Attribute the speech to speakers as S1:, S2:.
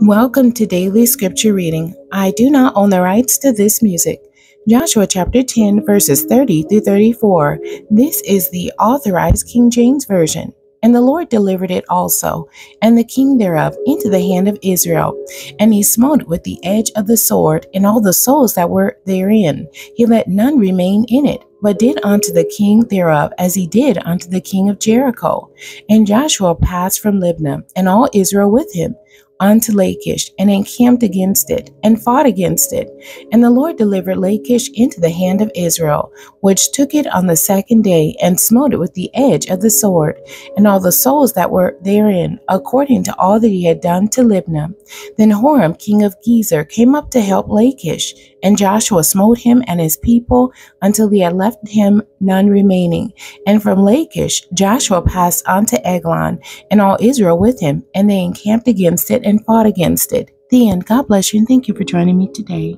S1: Welcome to Daily Scripture Reading. I do not own the rights to this music. Joshua chapter 10, verses 30 through 34. This is the authorized King James Version. And the Lord delivered it also, and the king thereof, into the hand of Israel. And he smote with the edge of the sword, and all the souls that were therein. He let none remain in it, but did unto the king thereof as he did unto the king of Jericho. And Joshua passed from Libnah, and all Israel with him, unto Lachish, and encamped against it, and fought against it. And the Lord delivered Lachish into the hand of Israel, which took it on the second day, and smote it with the edge of the sword, and all the souls that were therein, according to all that he had done to Libnah. Then Horam, king of Gezer, came up to help Lachish, and Joshua smote him and his people until he had left him none remaining. And from Lachish, Joshua passed on to Eglon, and all Israel with him, and they encamped against it and fought against it. The end. God bless you, and thank you for joining me today.